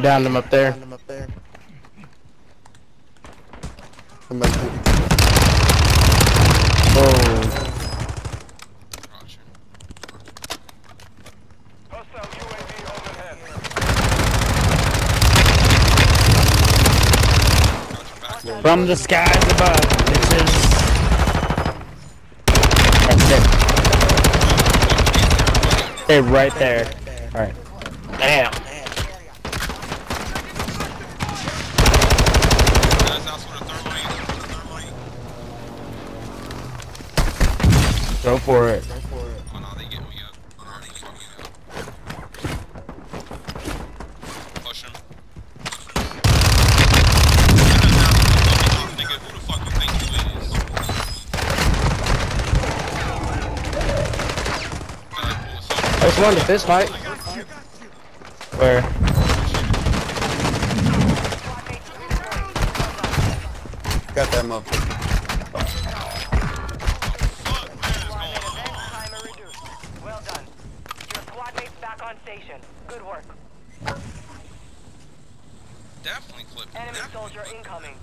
Down them up there. Somebody- Oh, Roger. Hostile UAV overhead. From the skies above, bitches. That's it. Stay right there. Alright. Damn. Go for it. Oh no, they get me up. Oh, they get me up. Push him. Nigga, who the fuck you think you is? Bad boy, so- I just wanted a fist fight. Where? Got that motherfucker. On station. Good work. Definitely clip. Enemy Definitely soldier clip. incoming.